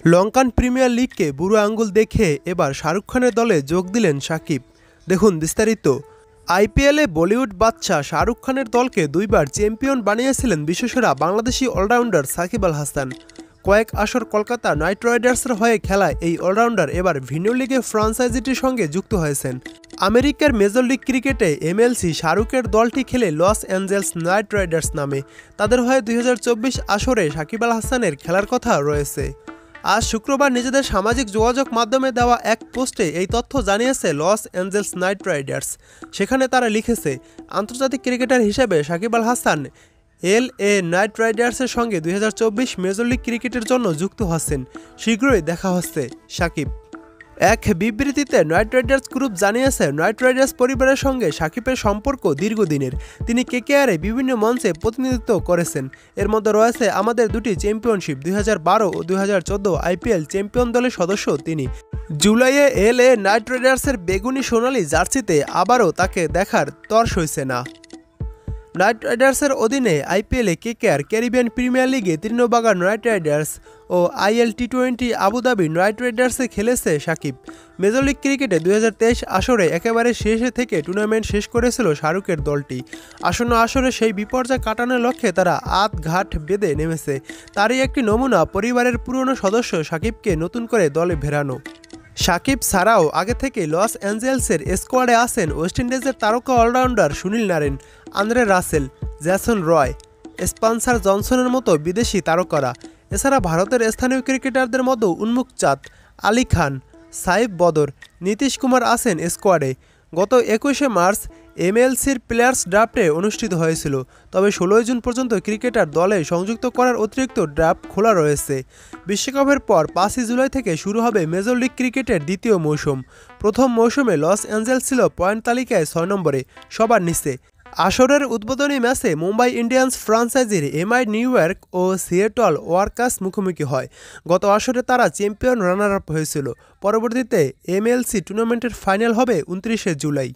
Lankan premier লিগকে বুড়ো আঙ্গুল দেখে এবার শাহরুখ খানের দলে যোগ দিলেন সাকিব। দেখুন বিস্তারিত। আইপিএলে বলিউড বাদশা শাহরুখ খানের দলকে দুইবার চ্যাম্পিয়ন বানিয়েছিলেন বিশ্বসেরা বাংলাদেশি অলরাউন্ডার সাকিব আল হাসান। কয়েক আসর কলকাতা নাইট রাইডার্সের হয়ে খেলায় এই অলরাউন্ডার এবার ভিন্ন লিগে ফ্রাঞ্চাইজিটির সঙ্গে যুক্ত হয়েছেন। আমেরিকার মেজর লিগ ক্রিকেটে এমএলসি শাহরুখের দলটি খেলে লস অ্যাঞ্জেলস নাইট রাইডার্স নামে। তাদের হয়ে দুই হাজার চব্বিশ আসরে সাকিব আল হাসানের খেলার কথা রয়েছে। আজ শুক্রবার নিজেদের সামাজিক যোগাযোগ মাধ্যমে দেওয়া এক পোস্টে এই তথ্য জানিয়েছে লস অ্যাঞ্জেলস নাইট রাইডার্স। সেখানে তারা লিখেছে, আন্তর্জাতিক ক্রিকেটার হিসেবে Shakib Al Hasan L A Knight রাইডার্সের সঙ্গে দুই হাজার চব্বিশ মেজর লিগ ক্রিকেটের জন্য যুক্ত হচ্ছেন। শীঘ্রই দেখা হচ্ছে সাকিব। এক বিবৃতিতে নাইট রাইডার্স গ্রুপ জানিয়েছে, নাইট রাইডার্স পরিবারের সঙ্গে সাকিবের সম্পর্ক দীর্ঘদিনের। তিনি কেকেআরে বিভিন্ন মঞ্চে প্রতিনিধিত্ব করেছেন। এর মধ্যে রয়েছে আমাদের দুটি চ্যাম্পিয়নশিপ, দুই হাজার বারো ও দুই হাজার চোদ্দ আইপিএল চ্যাম্পিয়ন দলের সদস্য তিনি। জুলাইয়ে এল এ নাইট রাইডার্সের বেগুনি সোনালি জার্সিতে আবারও তাকে দেখার তর্স হয়েছে না। নাইট রাইডার্সের অধীনে আইপিএলে কেকেআর, ক্যারিবিয়ান প্রিমিয়ার লিগে তৃণবাগান নাইট রাইডার্স ও IL T twenty Abu Dhabi Knight রাইডার্সে খেলেছে সাকিব। মেজর লিগ ক্রিকেটে দু হাজার তেইশ আসরে একেবারে শেষে থেকে টুর্নামেন্ট শেষ করেছিল শাহরুখের দলটি। আসন্ন আসরে সেই বিপর্যয় কাটানোর লক্ষ্যে তারা আত ঘাট বেঁধে নেমেছে। তারই একটি নমুনা পরিবারের পুরনো সদস্য সাকিবকে নতুন করে দলে ভেরানো সাকিব ছাড়াও আগে থেকে লস অ্যাঞ্জেলসের স্কোয়াডে আছেন ওয়েস্ট ইন্ডিজের তারকা allrounder Sunil Narine Andre Russell, Jason Roy, Spencer জনসনের মতো বিদেশি তারকারা। এছাড়া ভারতের স্থানীয় ক্রিকেটারদের মতো উন্মুক চাঁদ, আলী খান, সাইফ বদর, নীতিশ কুমার আছেন স্কোয়াডে। গত একুশে মার্চ এমএলসির প্লেয়ার্স ড্রাফটে অনুষ্ঠিত হয়েছিল, তবে ষোলোই জুন পর্যন্ত ক্রিকেটার দলে সংযুক্ত করার অতিরিক্ত ড্রাফট খোলা রয়েছে। বিশ্বকাপের পর পাঁচই জুলাই থেকে শুরু হবে মেজর লিগ ক্রিকেটের দ্বিতীয় মৌসুম। প্রথম মৌসুমে লস অ্যাঞ্জেলস ছিল পয়েন্ট তালিকায় ছয় নম্বরে, সবার নিচে। আসরের উদ্বোধনী ম্যাচে মুম্বাই ইন্ডিয়ান্স ফ্রাঞ্চাইজির এমআই নিউ ইয়র্ক ও সিয়েটল ওয়ার্কার্স মুখোমুখি হয়। গত আসরে তারা চ্যাম্পিয়ন রানার আপ হয়েছিল। পরবর্তীতে এমএলসি টুর্নামেন্টের ফাইনাল হবে উনত্রিশে জুলাই।